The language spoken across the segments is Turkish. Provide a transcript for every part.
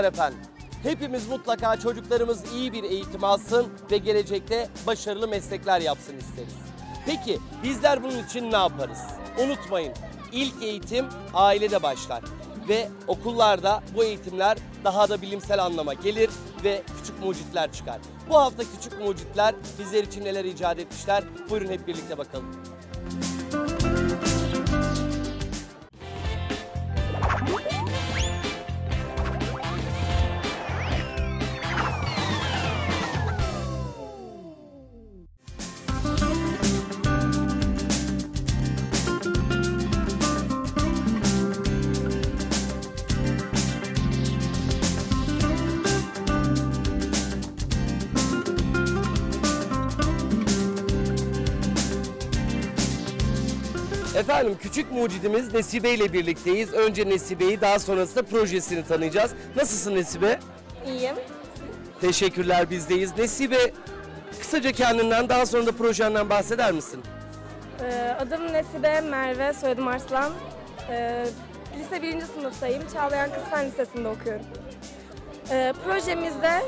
Merhabalar efendim. Hepimiz mutlaka çocuklarımız iyi bir eğitim alsın ve gelecekte başarılı meslekler yapsın isteriz. Peki bizler bunun için ne yaparız? Unutmayın ilk eğitim ailede başlar ve okullarda bu eğitimler daha da bilimsel anlama gelir ve küçük mucitler çıkar. Bu hafta küçük mucitler bizler için neler icat etmişler? Buyurun hep birlikte bakalım. Efendim küçük mucidimiz Nesibe ile birlikteyiz. Önce Nesibe'yi daha sonrasında projesini tanıyacağız. Nasılsın Nesibe? İyiyim. Teşekkürler bizdeyiz. Nesibe kısaca kendinden daha sonra da projenden bahseder misin? Ee, adım Nesibe Merve, soyadım Arslan. Ee, lise birinci sınıftayım. Çağlayan Kız Fen Lisesi'nde okuyorum. Ee, projemizde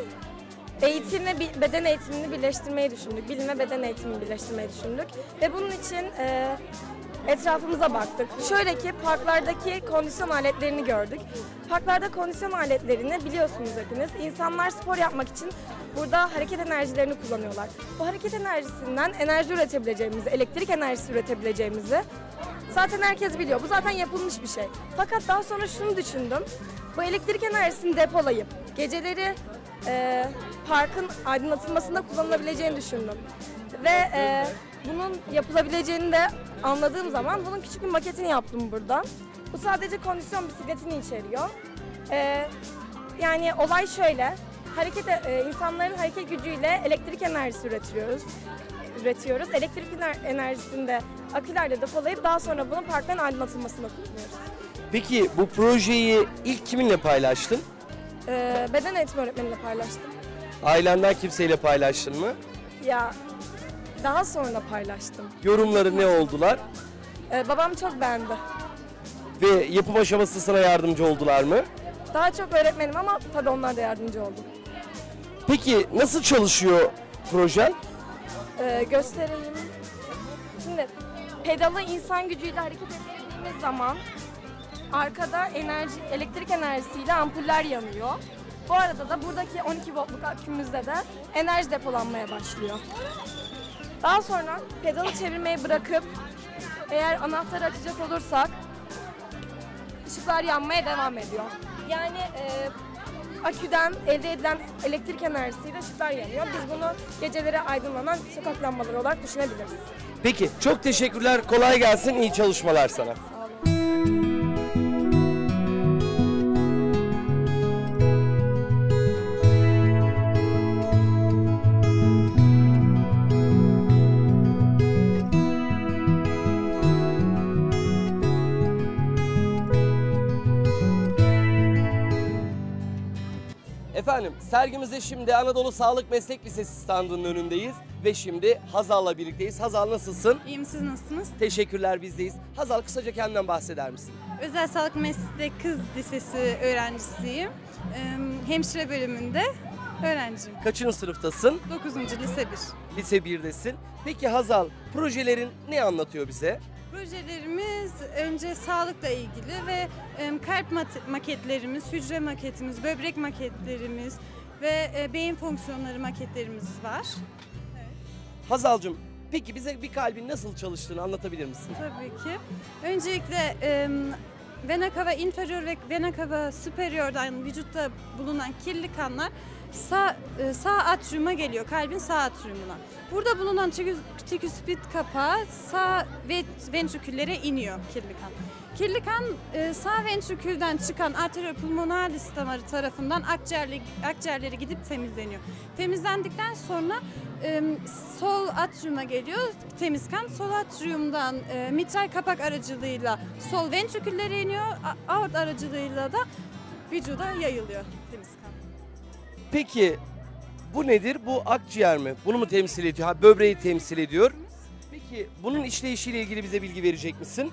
eğitimle beden eğitimini birleştirmeyi düşündük. Bilim ve beden eğitimini birleştirmeyi düşündük. Ve bunun için e, etrafımıza baktık. Şöyle ki parklardaki kondisyon aletlerini gördük. Parklarda kondisyon aletlerini biliyorsunuz hepiniz. İnsanlar spor yapmak için burada hareket enerjilerini kullanıyorlar. Bu hareket enerjisinden enerji üretebileceğimizi, elektrik enerjisi üretebileceğimizi zaten herkes biliyor. Bu zaten yapılmış bir şey. Fakat daha sonra şunu düşündüm. Bu elektrik enerjisini depolayıp geceleri e, parkın aydınlatılmasında kullanılabileceğini düşündüm. Ve e, bunun yapılabileceğini de anladığım zaman bunun küçük bir maketini yaptım burada. Bu sadece kondisyon bisikletini içeriyor. E, yani olay şöyle. Hareket e, insanların hareket gücüyle elektrik enerjisi üretiyoruz. Üretiyoruz. Elektrik ener- enerjisini de akülerle depolayıp daha sonra bunun parkların aydınlatılmasına kullanıyoruz. Peki bu projeyi ilk kiminle paylaştın? E, beden eğitimi öğretmeniyle paylaştım. Ailenden kimseyle paylaştın mı? Ya daha sonra paylaştım. Yorumları ne oldular? Ee, babam çok beğendi. Ve yapım aşaması sana yardımcı oldular mı? Daha çok öğretmenim ama tabii onlar da yardımcı oldu. Peki nasıl çalışıyor projen? Ee, göstereyim. Şimdi pedalı insan gücüyle hareket ettirdiğimiz zaman arkada enerji, elektrik enerjisiyle ampuller yanıyor. Bu arada da buradaki 12 voltluk akümüzde de enerji depolanmaya başlıyor. Daha sonra pedalı çevirmeyi bırakıp eğer anahtarı açacak olursak ışıklar yanmaya devam ediyor. Yani e, aküden elde edilen elektrik enerjisiyle ışıklar yanıyor. Biz bunu geceleri aydınlanan sokak lambaları olarak düşünebiliriz. Peki çok teşekkürler. Kolay gelsin. İyi çalışmalar sana. Efendim sergimizde şimdi Anadolu Sağlık Meslek Lisesi standının önündeyiz. Ve şimdi Hazal'la birlikteyiz. Hazal nasılsın? İyiyim siz nasılsınız? Teşekkürler bizdeyiz. Hazal kısaca kendinden bahseder misin? Özel Sağlık Meslek Kız Lisesi öğrencisiyim. Hemşire bölümünde öğrenciyim. Kaçıncı sınıftasın? 9. lise 1. Lise 1'desin. Peki Hazal projelerin ne anlatıyor bize? Projelerimiz önce sağlıkla ilgili ve kalp maketlerimiz, hücre maketimiz, böbrek maketlerimiz ve e, beyin fonksiyonları maketlerimiz var. Hazal'cığım peki bize bir kalbin nasıl çalıştığını anlatabilir misin? Tabii ki. Öncelikle e, vena cava inferior ve vena cava superior'dan vücutta bulunan kirli kanlar sağ, e, sağ atriuma geliyor, kalbin sağ atriumuna. Burada bulunan tiküspit kapağı sağ ve ventriküllere iniyor kirli kan. Kirli kan e, sağ ventrikülden çıkan arteriopulmonalis damarı tarafından akciğerle, akciğerlere gidip temizleniyor. Temizlendikten sonra e, sol atriuma geliyor temiz kan. Sol atriumdan e, mitral kapak aracılığıyla sol ventriküllere iniyor. Aort aracılığıyla da vücuda yayılıyor temiz kan. Peki bu nedir? Bu akciğer mi? Bunu mu temsil ediyor? Ha, böbreği temsil ediyor. Peki bunun işleyişiyle ilgili bize bilgi verecek misin?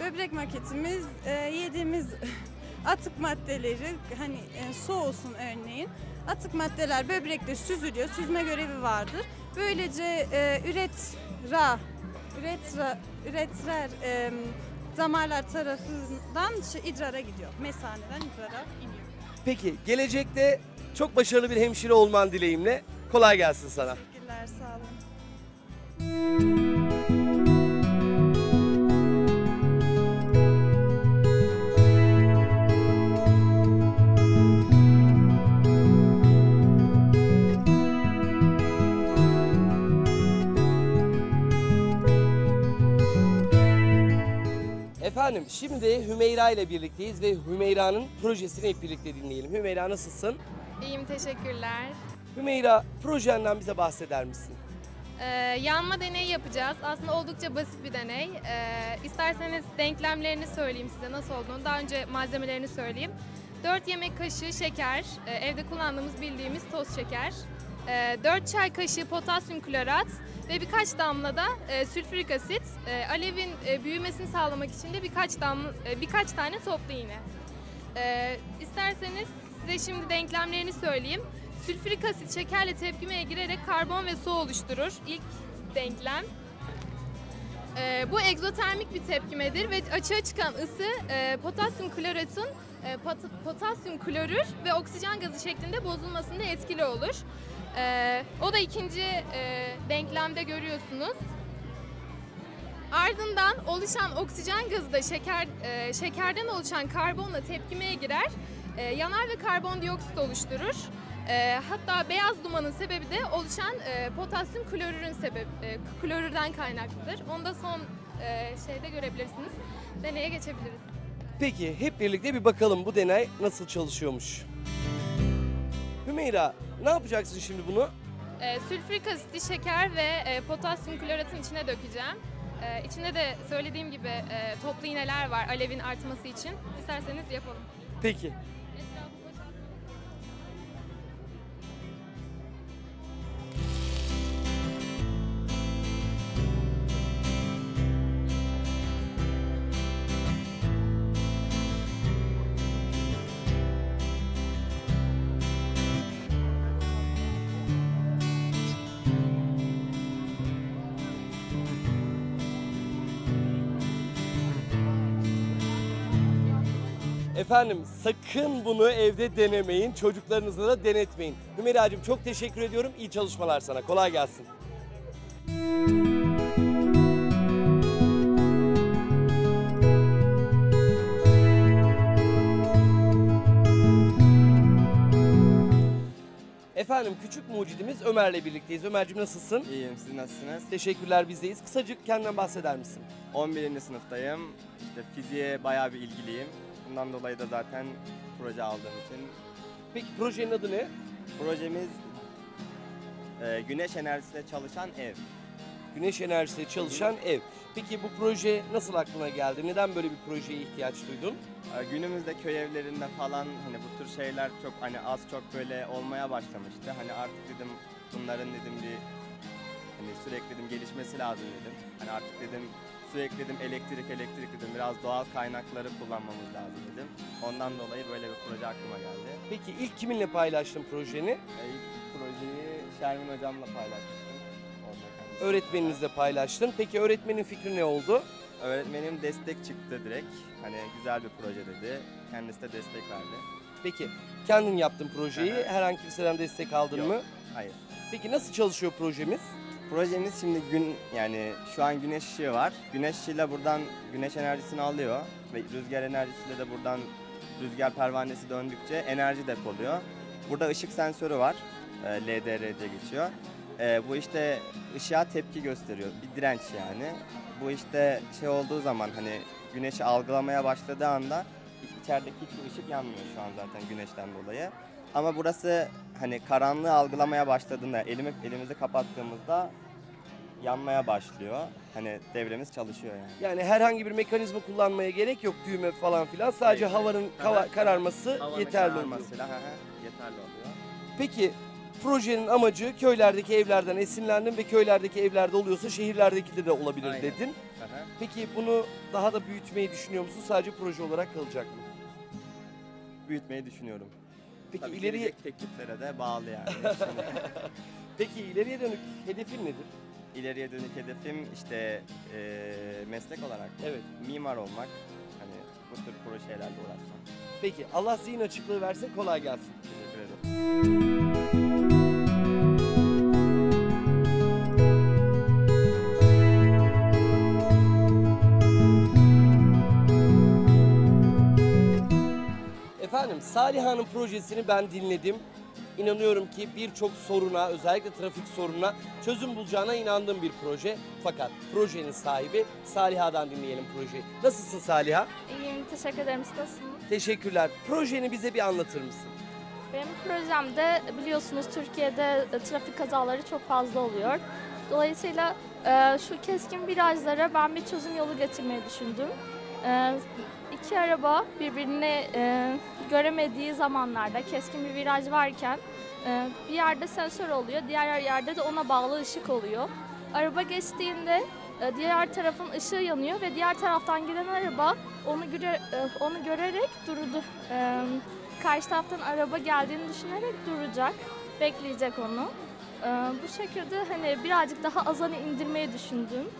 Böbrek maketimiz e, yediğimiz atık maddeleri hani e, su olsun örneğin. Atık maddeler böbrekte süzülüyor. Süzme görevi vardır. Böylece e, üretra, üretra, üretrer e, damarlar tarafından şey, idrara gidiyor. Mesaneden idrara iniyor. Peki gelecekte çok başarılı bir hemşire olman dileğimle kolay gelsin sana. Teşekkürler, sağ olun. Efendim şimdi Hümeyra ile birlikteyiz ve Hümeyra'nın projesini hep birlikte dinleyelim. Hümeyra nasılsın? İyiyim teşekkürler. Hümeyra projenden bize bahseder misin? Ee, yanma deneyi yapacağız. Aslında oldukça basit bir deney. Ee, isterseniz denklemlerini söyleyeyim size nasıl olduğunu. Daha önce malzemelerini söyleyeyim. 4 yemek kaşığı şeker, e, evde kullandığımız bildiğimiz toz şeker. 4 çay kaşığı potasyum klorat ve birkaç damla da e, sülfürik asit. E, alevin e, büyümesini sağlamak için de birkaç damla, e, birkaç tane toplu iğne. Ee, isterseniz size şimdi denklemlerini söyleyeyim. Sülfürik asit şekerle tepkimeye girerek karbon ve su oluşturur. İlk denklem. Ee, bu egzotermik bir tepkimedir ve açığa çıkan ısı potasyum kloratın pot- potasyum klorür ve oksijen gazı şeklinde bozulmasında etkili olur. Ee, o da ikinci e, denklemde görüyorsunuz. Ardından oluşan oksijen gazı da şeker e, şekerden oluşan karbonla tepkimeye girer. E, yanar ve karbondioksit oluşturur. E, hatta beyaz dumanın sebebi de oluşan e, potasyum klorürün sebep e, klorürden kaynaklıdır. Onu da son e, şeyde görebilirsiniz. Deneye geçebiliriz. Peki hep birlikte bir bakalım bu deney nasıl çalışıyormuş. Hümeyra ne yapacaksın şimdi bunu? E, sülfürik asitli şeker ve e, potasyum kloratın içine dökeceğim. E, içinde de söylediğim gibi e, toplu iğneler var alevin artması için. İsterseniz yapalım. Peki. Efendim sakın bunu evde denemeyin. Çocuklarınıza da denetmeyin. Hümeyra'cığım çok teşekkür ediyorum. İyi çalışmalar sana. Kolay gelsin. Efendim küçük mucidimiz Ömer'le birlikteyiz. Ömer'cim nasılsın? İyiyim, siz nasılsınız? Teşekkürler bizdeyiz. Kısacık kendinden bahseder misin? 11. sınıftayım. İşte fiziğe bayağı bir ilgiliyim. Bundan dolayı da zaten proje aldığım için. Peki projenin adı ne? Projemiz e, güneş enerjisiyle çalışan ev. Güneş enerjisiyle çalışan ev. Peki bu proje nasıl aklına geldi? Neden böyle bir projeye ihtiyaç duydun? E, günümüzde köy evlerinde falan hani bu tür şeyler çok hani az çok böyle olmaya başlamıştı. Hani artık dedim bunların dedim bir hani sürekli dedim gelişmesi lazım dedim. Hani artık dedim sürekli dedim elektrik elektrik dedim biraz doğal kaynakları kullanmamız lazım dedim. Ondan dolayı böyle bir proje aklıma geldi. Peki ilk kiminle paylaştın projeni? E, ilk projeyi Şermin hocamla paylaşmıştım. Orada kendisi. Öğretmeninizle paylaştın. Peki öğretmenin fikri ne oldu? Öğretmenim destek çıktı direkt. Hani güzel bir proje dedi. Kendisi de destek verdi. Peki kendin yaptın projeyi. Aha. Herhangi kimseden destek aldın Yok. mı? Hayır. Peki nasıl çalışıyor projemiz? Projemiz şimdi gün yani şu an güneş ışığı var. Güneş ışığıyla buradan güneş enerjisini alıyor ve rüzgar enerjisiyle de buradan rüzgar pervanesi döndükçe enerji depoluyor. Burada ışık sensörü var. e, LDR diye geçiyor. E, bu işte ışığa tepki gösteriyor. Bir direnç yani. Bu işte şey olduğu zaman hani güneşi algılamaya başladığı anda içerideki hiçbir ışık yanmıyor şu an zaten güneşten dolayı. Ama burası hani karanlığı algılamaya başladığında elimi elimizi kapattığımızda yanmaya başlıyor. Hani devremiz çalışıyor yani. Yani herhangi bir mekanizma kullanmaya gerek yok. Düğme falan filan. Sadece Hayır. havanın Hava- kava- kararması Havanın yeterli oluyor. kararmasıyla, hı hı, yeterli oluyor. Peki projenin amacı köylerdeki evlerden esinlendim ve köylerdeki evlerde oluyorsa şehirlerdeki de olabilir Aynen. dedin. Hı hı. Peki bunu daha da büyütmeyi düşünüyor musun? Sadece proje olarak kalacak mı? büyütmeyi düşünüyorum. Peki Tabii ileriye gelecek tekliflere de bağlı yani. Şimdi peki ileriye dönük hedefin nedir? ileriye dönük hedefim işte eee, meslek olarak Evet. mimar olmak. Hani bu tür projelerle uğraşmak. Peki Allah zihin açıklığı versin kolay gelsin. Teşekkür ederim. Saliha'nın projesini ben dinledim. İnanıyorum ki birçok soruna özellikle trafik sorununa çözüm bulacağına inandığım bir proje. Fakat projenin sahibi Saliha'dan dinleyelim projeyi. Nasılsın Saliha? İyiyim, teşekkür ederim. Siz nasılsınız? Teşekkürler. Projeni bize bir anlatır mısın? Benim projemde biliyorsunuz Türkiye'de e, trafik kazaları çok fazla oluyor. Dolayısıyla e, şu keskin virajlara ben bir çözüm yolu getirmeyi düşündüm. E, iki araba birbirini e, göremediği zamanlarda keskin bir viraj varken e, bir yerde sensör oluyor, diğer yerde de ona bağlı ışık oluyor. Araba geçtiğinde e, diğer tarafın ışığı yanıyor ve diğer taraftan gelen araba onu göre, e, onu görerek durdu. Karşı taraftan araba geldiğini düşünerek duracak, bekleyecek onu. Bu şekilde hani birazcık daha azanı indirmeyi düşündüm.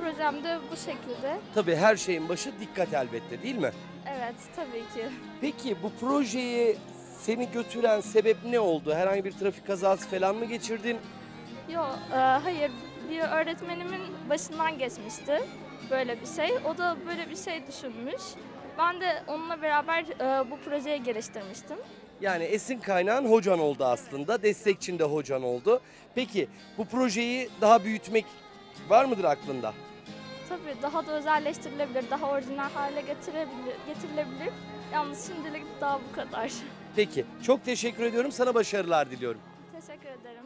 Projem de bu şekilde. Tabii her şeyin başı dikkat elbette değil mi? Evet, tabii ki. Peki bu projeyi seni götüren sebep ne oldu? Herhangi bir trafik kazası falan mı geçirdin? Yok, e, hayır. Bir öğretmenimin başından geçmişti böyle bir şey. O da böyle bir şey düşünmüş. Ben de onunla beraber e, bu projeyi geliştirmiştim. Yani esin kaynağın hocan oldu aslında. Destekçin de hocan oldu. Peki bu projeyi daha büyütmek var mıdır aklında? Tabii daha da özelleştirilebilir, daha orijinal hale getirebilir, getirilebilir. Yalnız şimdilik daha bu kadar. Peki çok teşekkür ediyorum. Sana başarılar diliyorum. Teşekkür ederim.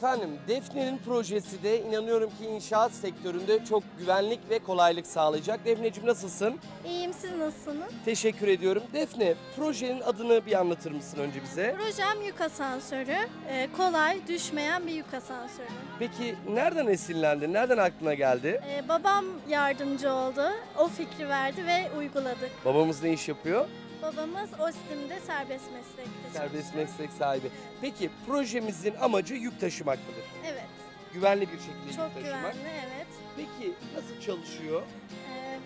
Efendim Defne'nin projesi de inanıyorum ki inşaat sektöründe çok güvenlik ve kolaylık sağlayacak. Defneciğim nasılsın? İyiyim siz nasılsınız? Teşekkür ediyorum. Defne projenin adını bir anlatır mısın önce bize? Projem yük asansörü. Ee, kolay düşmeyen bir yük asansörü. Peki nereden esinlendin? Nereden aklına geldi? Ee, babam yardımcı oldu. O fikri verdi ve uyguladık. Babamız ne iş yapıyor? Babamız OSTİM'de serbest meslekte Serbest çalışıyor. meslek sahibi. Peki projemizin amacı yük taşımak mıdır? Evet. Güvenli bir şekilde Çok yük taşımak. güvenli evet. Peki nasıl çalışıyor? Ee,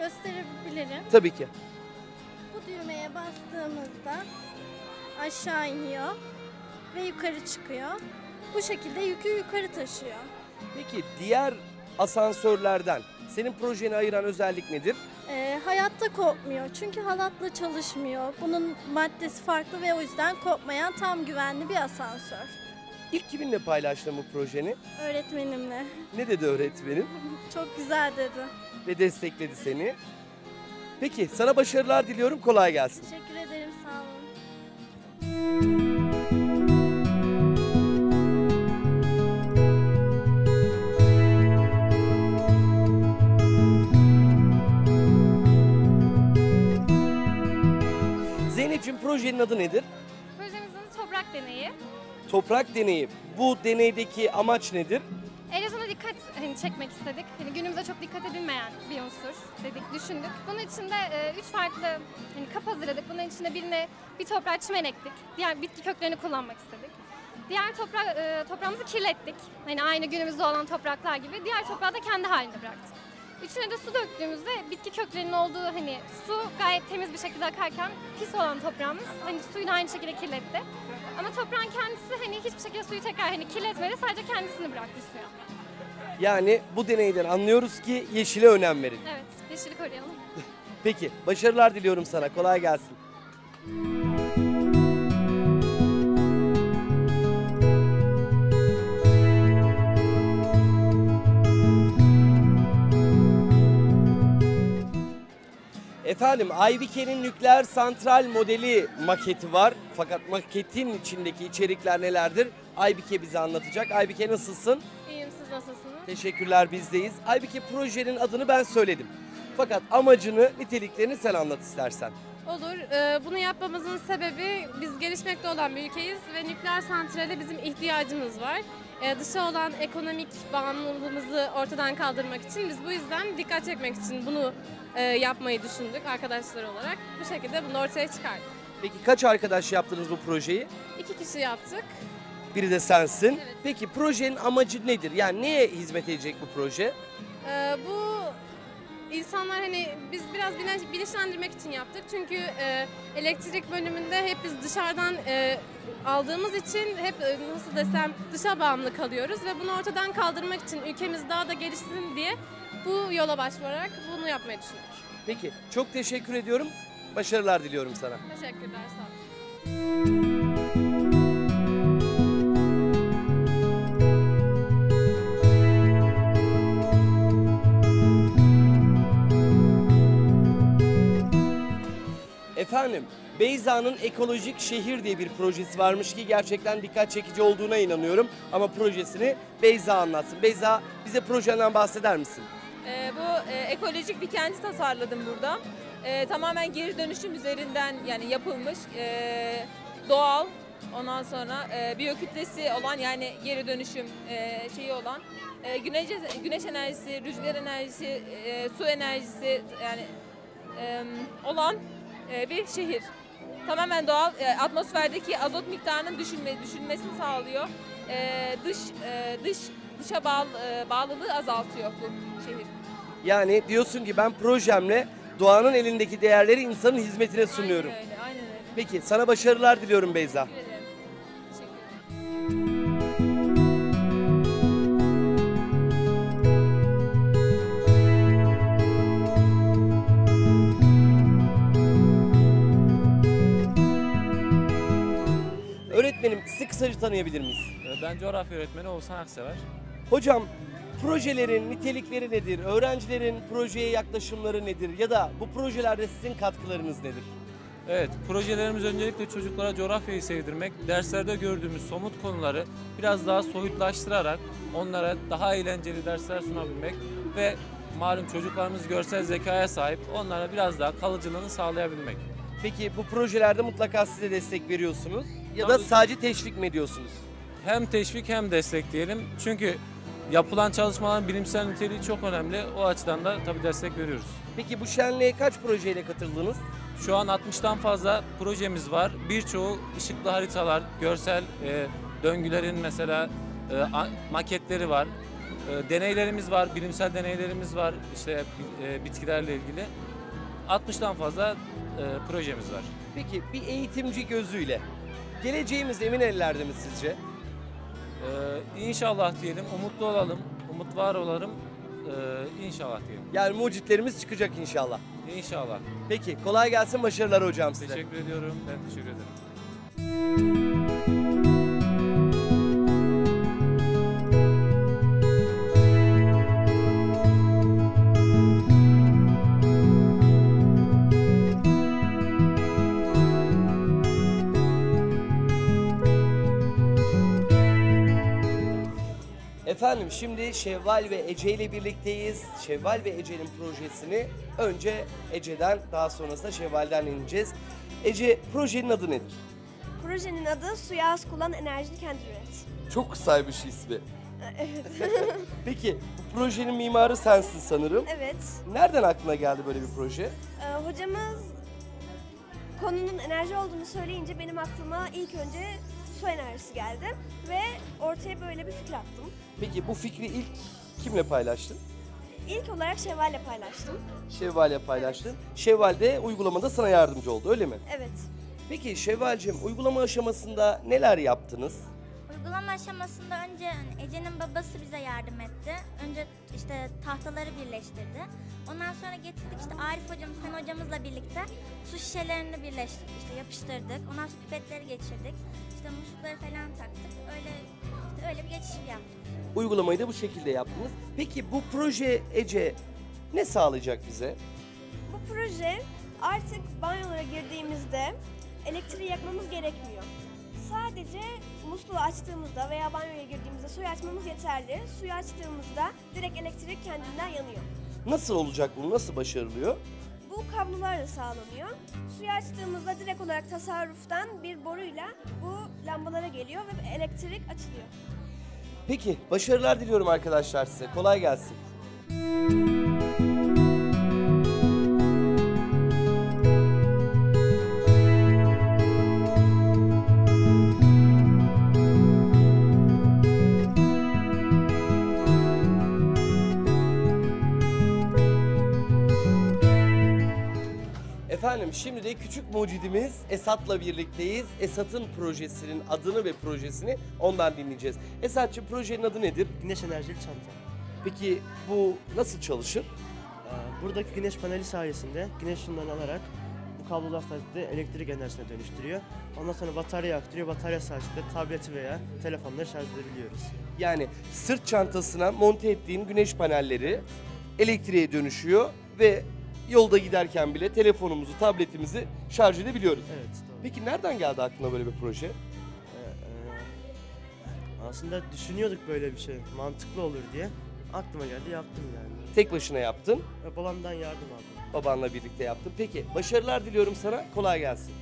gösterebilirim. Tabii ki. Bu düğmeye bastığımızda aşağı iniyor ve yukarı çıkıyor. Bu şekilde yükü yukarı taşıyor. Peki diğer asansörlerden senin projeni ayıran özellik nedir? Ee, hayatta kopmuyor çünkü halatla çalışmıyor. Bunun maddesi farklı ve o yüzden kopmayan tam güvenli bir asansör. İlk kiminle paylaştın bu projeni? Öğretmenimle. Ne dedi öğretmenin? Çok güzel dedi. Ve destekledi seni. Peki sana başarılar diliyorum. Kolay gelsin. Teşekkür ederim sağ olun. Projenin adı nedir? Projemizin toprak deneyi. Toprak deneyi. Bu deneydeki amaç nedir? Erozyona dikkat hani çekmek istedik. Hani günümüzde çok dikkat edilmeyen bir unsur dedik, düşündük. Bunun için de e, üç farklı hani kap hazırladık. Bunun içinde birine bir toprağa çimen ektik. Diğer bitki köklerini kullanmak istedik. Diğer toprak, e, toprağımızı kirlettik. Hani aynı günümüzde olan topraklar gibi. Diğer toprağı da kendi halinde bıraktık. Üçüne de su döktüğümüzde bitki köklerinin olduğu hani su gayet temiz bir şekilde akarken pis olan toprağımız hani suyu da aynı şekilde kirletti. Ama toprağın kendisi hani hiçbir şekilde suyu tekrar hani kirletmedi sadece kendisini bıraktı suya. Yani bu deneyden anlıyoruz ki yeşile önem verin. Evet, yeşili koruyalım. Peki başarılar diliyorum sana. Kolay gelsin. Efendim Aybike'nin nükleer santral modeli maketi var. Fakat maketin içindeki içerikler nelerdir? Aybike bize anlatacak. Aybike nasılsın? İyiyim siz nasılsınız? Teşekkürler bizdeyiz. Aybike projenin adını ben söyledim. Fakat amacını, niteliklerini sen anlat istersen. Olur. Ee, Bunu yapmamızın sebebi biz gelişmekte olan bir ülkeyiz ve nükleer santrale bizim ihtiyacımız var. Ee, Dışa olan ekonomik bağımlılığımızı ortadan kaldırmak için biz bu yüzden dikkat çekmek için bunu e, yapmayı düşündük arkadaşlar olarak. Bu şekilde bunu ortaya çıkardık. Peki kaç arkadaş yaptınız bu projeyi? İki kişi yaptık. Biri de sensin. Evet. Peki projenin amacı nedir? Yani neye hizmet edecek bu proje? Ee, Bu insanlar hani biz biraz bilinç- bilinçlendirmek için yaptık. Çünkü e, elektrik bölümünde hep biz dışarıdan e, aldığımız için hep e, nasıl desem dışa bağımlı kalıyoruz ve bunu ortadan kaldırmak için ülkemiz daha da gelişsin diye bu yola başvurarak bunu yapmayı düşündük. Peki çok teşekkür ediyorum. Başarılar diliyorum sana. Teşekkürler sağ olun. Efendim, Beyza'nın ekolojik şehir diye bir projesi varmış ki gerçekten dikkat çekici olduğuna inanıyorum. Ama projesini Beyza anlatsın. Beyza bize projenden bahseder misin? Ee, bu e, ekolojik bir kenti tasarladım burada. Ee, tamamen geri dönüşüm üzerinden yani yapılmış, e, doğal, ondan sonra e, biyokütlesi olan yani geri dönüşüm e, şeyi olan, e, güneş, güneş enerjisi, rüzgar enerjisi, e, su enerjisi yani e, olan e, bir şehir. Tamamen doğal, e, atmosferdeki azot miktarının düşülme, düşülmesini sağlıyor. E, dış e, dış dışa bağlı, e, bağlılığı azaltıyor bu şehir. Yani diyorsun ki ben projemle doğanın elindeki değerleri insanın hizmetine sunuyorum. Aynen öyle, aynen öyle. Peki sana başarılar diliyorum Beyza. Teşekkür ederim. Teşekkür ederim. Öğretmenim sizi kısaca tanıyabilir miyiz? Ee, Ben coğrafya öğretmeni Oğuzhan Aksever. Hocam projelerin nitelikleri nedir? Öğrencilerin projeye yaklaşımları nedir? Ya da bu projelerde sizin katkılarınız nedir? Evet, projelerimiz öncelikle çocuklara coğrafyayı sevdirmek, derslerde gördüğümüz somut konuları biraz daha soyutlaştırarak onlara daha eğlenceli dersler sunabilmek ve malum çocuklarımız görsel zekaya sahip onlara biraz daha kalıcılığını sağlayabilmek. Peki bu projelerde mutlaka size destek veriyorsunuz ya da Tabii. sadece teşvik mi ediyorsunuz? Hem teşvik hem destek diyelim. Çünkü yapılan çalışmaların bilimsel niteliği çok önemli. O açıdan da tabii destek veriyoruz. Peki bu şenliğe kaç projeyle katıldınız? Şu an 60'tan fazla projemiz var. Birçoğu ışıklı haritalar, görsel e, döngülerin mesela e, maketleri var. E, deneylerimiz var, bilimsel deneylerimiz var işte e, bitkilerle ilgili. 60'tan fazla e, projemiz var. Peki bir eğitimci gözüyle geleceğimiz emin ellerde mi sizce? E, inşallah diyelim, umutlu olalım, umut var olalım. E, inşallah diyelim. Yani mucitlerimiz çıkacak inşallah. İnşallah. Peki kolay gelsin başarılar hocam size. Teşekkür ediyorum. Ben teşekkür ederim. Efendim şimdi Şevval ve Ece ile birlikteyiz. Şevval ve Ece'nin projesini önce Ece'den daha sonrasında Şevval'den ineceğiz. Ece projenin adı nedir? Projenin adı Suya Az Kullan Enerjini Kendi Üret. Çok kısaymış ismi. Evet. Peki bu projenin mimarı sensin sanırım. evet. Nereden aklına geldi böyle bir proje? Ee, hocamız konunun enerji olduğunu söyleyince benim aklıma ilk önce su enerjisi geldi. Ve ortaya böyle bir fikir attım. Peki bu fikri ilk kimle paylaştın? İlk olarak Şevval'le paylaştım. Şevval'le paylaştın. Şevval de uygulamada sana yardımcı oldu öyle mi? Evet. Peki Şevval'cim uygulama aşamasında neler yaptınız? Uygulama aşamasında önce hani Ece'nin babası bize yardım etti. Önce işte tahtaları birleştirdi. Ondan sonra getirdik işte Arif hocamız, Fen hocamızla birlikte su şişelerini birleştirdik, işte yapıştırdık. Ondan sonra pipetleri geçirdik. İşte muslukları falan taktık. Öyle işte öyle bir geçiş yaptık. Uygulamayı da bu şekilde yaptınız. Peki bu proje Ece ne sağlayacak bize? Bu proje Artık banyolara girdiğimizde elektriği yakmamız gerekmiyor. Sadece musluğu açtığımızda veya banyoya girdiğimizde suyu açmamız yeterli. Suyu açtığımızda direkt elektrik kendinden yanıyor. Nasıl olacak bu? Nasıl başarılıyor? Bu kablolarla sağlanıyor. Suyu açtığımızda direkt olarak tasarruftan bir boruyla bu lambalara geliyor ve elektrik açılıyor. Peki başarılar diliyorum arkadaşlar size. Kolay gelsin. Efendim şimdi de küçük mucidimiz Esat'la birlikteyiz. Esat'ın projesinin adını ve projesini ondan dinleyeceğiz. Esat'cığım projenin adı nedir? Güneş enerjili çanta. Peki bu nasıl çalışır? Ee, Buradaki güneş paneli sayesinde güneş ışınlarını alarak bu kablolar sayesinde elektrik enerjisine dönüştürüyor. Ondan sonra batarya aktarıyor. Batarya sayesinde tableti veya telefonları şarj edebiliyoruz. Yani sırt çantasına monte ettiğin güneş panelleri elektriğe dönüşüyor ve yolda giderken bile telefonumuzu, tabletimizi şarj edebiliyoruz. Evet doğru. Peki nereden geldi aklına böyle bir proje? Ee, e, aslında düşünüyorduk böyle bir şey. Mantıklı olur diye. Aklıma geldi yaptım yani. Tek başına yaptın, Ve babamdan yardım aldım. babanla birlikte yaptın. Peki başarılar diliyorum sana, kolay gelsin.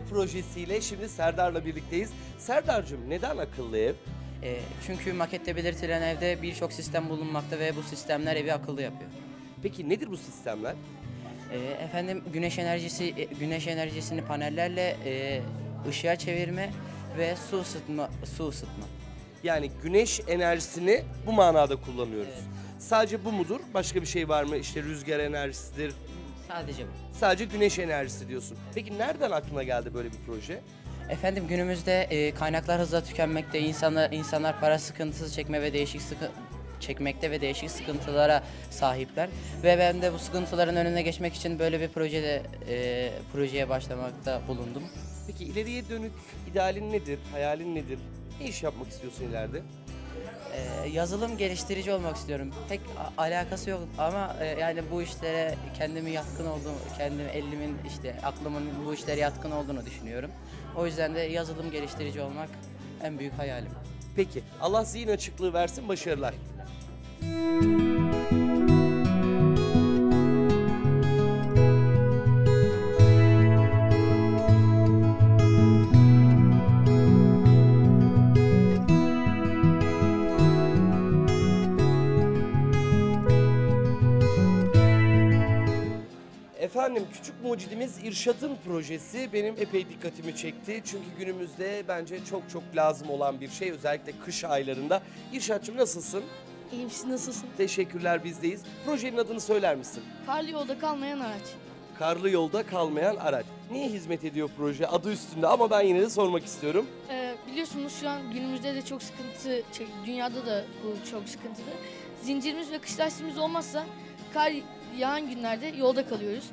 Ev projesiyle şimdi Serdar'la birlikteyiz. Serdar'cığım neden akıllı ev? E, çünkü makette belirtilen evde birçok sistem bulunmakta ve bu sistemler evi akıllı yapıyor. Peki nedir bu sistemler? E, efendim güneş enerjisi e, güneş enerjisini panellerle e, ışığa çevirme ve su ısıtma su ısıtma. Yani güneş enerjisini bu manada kullanıyoruz. Sadece bu mudur? Başka bir şey var mı? İşte rüzgar enerjisidir. Sadece bu. Sadece güneş enerjisi diyorsun. Peki nereden aklına geldi böyle bir proje? Efendim günümüzde e, kaynaklar hızla tükenmekte, insanlar insanlar para sıkıntısı çekme ve değişik sıkı çekmekte ve değişik sıkıntılara sahipler ve ben de bu sıkıntıların önüne geçmek için böyle bir projede e, projeye başlamakta bulundum. Peki ileriye dönük idealin nedir? Hayalin nedir? Ne iş yapmak istiyorsun ileride? Ee, yazılım geliştirici olmak istiyorum. Pek alakası yok ama e, yani bu işlere kendimi yatkın olduğum, kendim elimin işte aklımın bu işlere yatkın olduğunu düşünüyorum. O yüzden de yazılım geliştirici olmak en büyük hayalim. Peki Allah zihin açıklığı versin başarılar. Efendim küçük mucidimiz İrşad'ın projesi benim epey dikkatimi çekti. Çünkü günümüzde bence çok çok lazım olan bir şey özellikle kış aylarında. İrşad'cığım nasılsın? İyiyim siz nasılsın? Teşekkürler bizdeyiz. Projenin adını söyler misin? Karlı yolda kalmayan araç. Karlı yolda kalmayan araç. Niye hizmet ediyor proje? Adı üstünde ama ben yine de sormak istiyorum. Ee, biliyorsunuz şu an günümüzde de çok sıkıntı, dünyada da bu çok sıkıntılı. Zincirimiz ve kış lastiğimiz olmazsa kar yağan günlerde yolda kalıyoruz.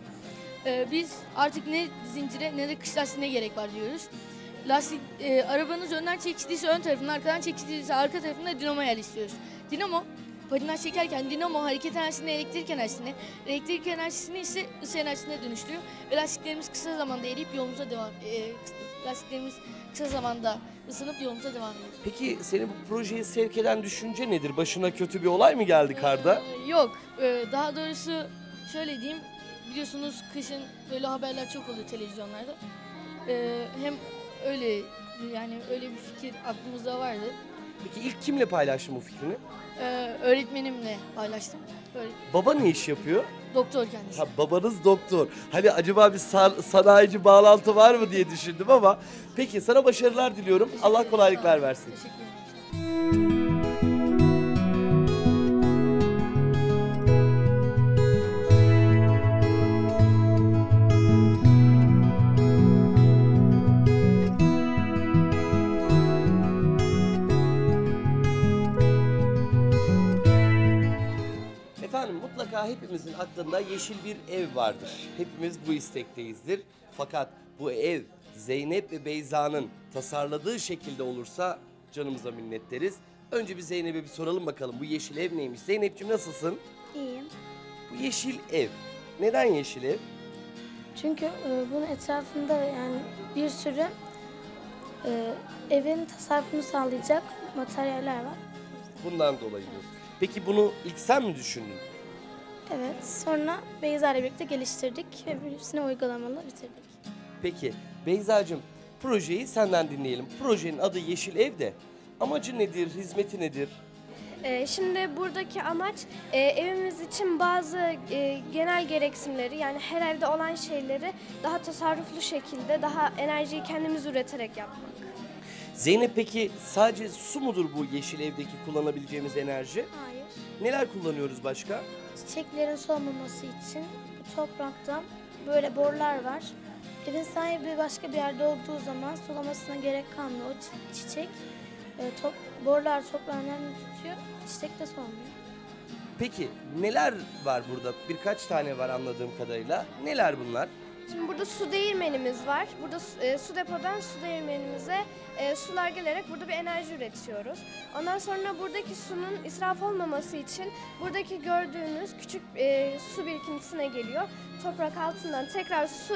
Ee, biz artık ne zincire ne de kış lastiğine gerek var diyoruz. Lastik, e, arabanız önden çekildiyse ön tarafına, arkadan çekildiyse arka tarafına dinamo yerleştiriyoruz. Dinamo patinaj çekerken dinamo hareket enerjisini elektrik enerjisine, elektrik enerjisini ise ısı enerjisine dönüştürüyor ve lastiklerimiz kısa zamanda eriyip yolumuza devam e, lastiklerimiz kısa zamanda ısınıp yolumuza devam ediyoruz. Peki seni bu projeye sevk eden düşünce nedir? Başına kötü bir olay mı geldi karda? Ee, yok, e, daha doğrusu şöyle diyeyim, biliyorsunuz kışın böyle haberler çok oluyor televizyonlarda. Ee, hem öyle yani öyle bir fikir aklımızda vardı. Peki ilk kimle paylaştın bu fikrini? Ee, öğretmenimle paylaştım. Böyle Baba ne iş yapıyor? doktor kendisi. Ha, babanız doktor. Hani acaba bir san- sanayici bağlantı var mı diye düşündüm ama peki sana başarılar diliyorum. Allah kolaylıklar versin. Teşekkür ederim. Hepimizin aklında yeşil bir ev vardır. Hepimiz bu istekteyizdir. Fakat bu ev Zeynep ve Beyza'nın tasarladığı şekilde olursa canımıza minnet deriz. Önce bir Zeynep'e bir soralım bakalım bu yeşil ev neymiş? Zeynep'ciğim nasılsın? İyiyim. Bu yeşil ev. Neden yeşil ev? Çünkü e, bunun etrafında yani bir sürü e, evin tasarrufunu sağlayacak materyaller var. Bundan dolayı diyorsun. Peki bunu ilk sen mi düşündün? Evet. Sonra Beyza ile birlikte geliştirdik ve hepsini uygulamalı bitirdik. Peki Beyza'cığım projeyi senden dinleyelim. Projenin adı Yeşil Ev de amacı nedir, hizmeti nedir? Ee, Şimdi buradaki amaç e, evimiz için bazı e, genel gereksinimleri yani her evde olan şeyleri daha tasarruflu şekilde daha enerjiyi kendimiz üreterek yapmak. Zeynep peki sadece su mudur bu Yeşil Ev'deki kullanabileceğimiz enerji? Hayır. Neler kullanıyoruz başka? Çiçeklerin solmaması için bu topraktan böyle borular var. Evin sahibi başka bir yerde olduğu zaman sulamasına gerek kalmıyor. O çi- çiçek e, top, borular toprağın tutuyor, çiçek de solmuyor. Peki neler var burada? Birkaç tane var anladığım kadarıyla. Neler bunlar? Şimdi burada su değirmenimiz var. Burada su- e, su depodan su değirmenimize e, sular gelerek burada bir enerji üretiyoruz. Ondan sonra buradaki sunun israf olmaması için buradaki gördüğünüz küçük e, su birikintisine geliyor. Toprak altından tekrar su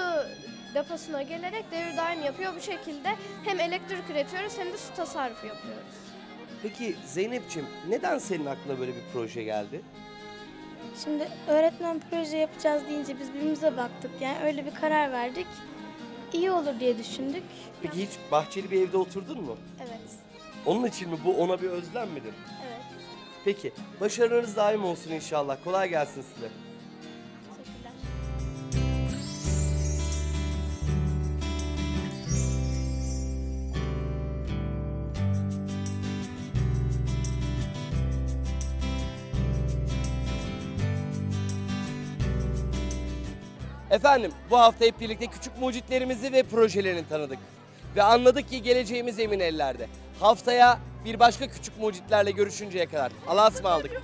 deposuna gelerek devir daim yapıyor. Bu şekilde hem elektrik üretiyoruz hem de su tasarrufu yapıyoruz. Peki Zeynep'ciğim neden senin aklına böyle bir proje geldi? Şimdi öğretmen proje yapacağız deyince biz birbirimize baktık. Yani öyle bir karar verdik. İyi olur diye düşündük. Peki hiç bahçeli bir evde oturdun mu? Evet. Onun için mi bu ona bir özlem midir? Evet. Peki başarılarınız daim olsun inşallah. Kolay gelsin size. Efendim bu hafta hep birlikte küçük mucitlerimizi ve projelerini tanıdık. Ve anladık ki geleceğimiz emin ellerde. Haftaya bir başka küçük mucitlerle görüşünceye kadar. Allah'a ısmarladık.